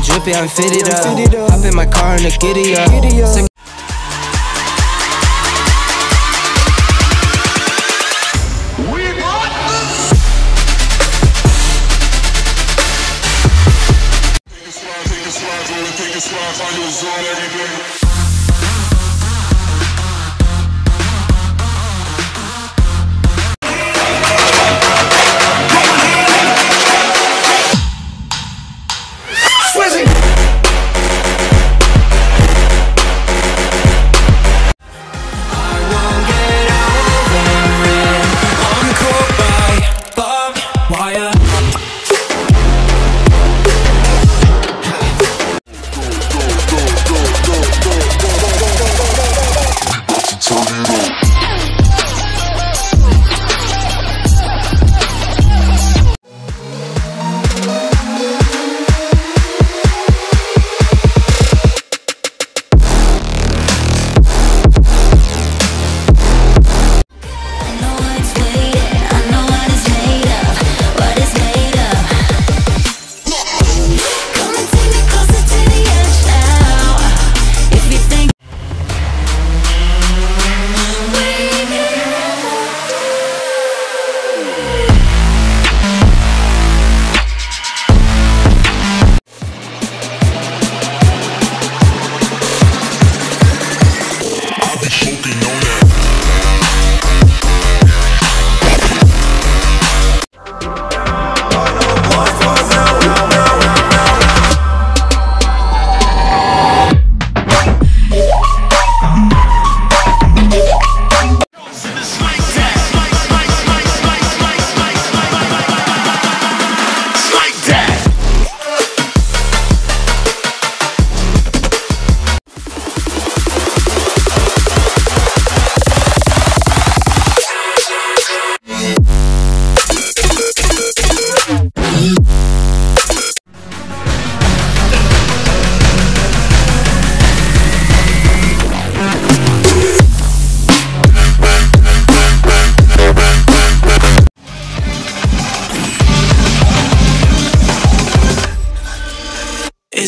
drippy, I'm fitted up. Hop in my car and a giddy up. Take a slide, take take your zone every day.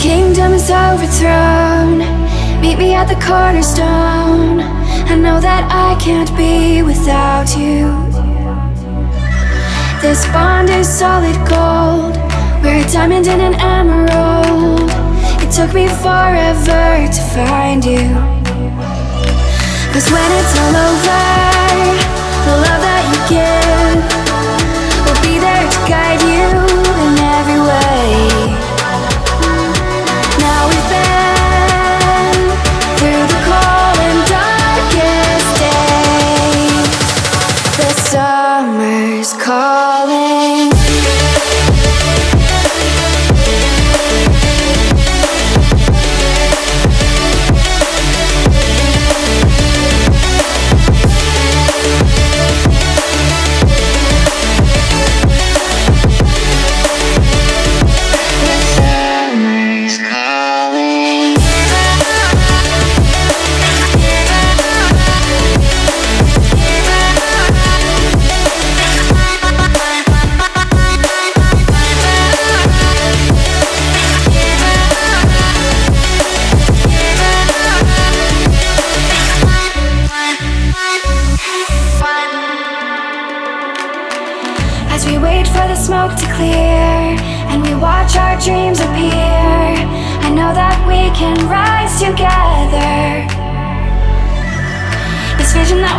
kingdom is overthrown, meet me at the cornerstone. I know that I can't be without you. This bond is solid gold. We're a diamond and an emerald. It took me forever to find you. Cause when it's all over, calling.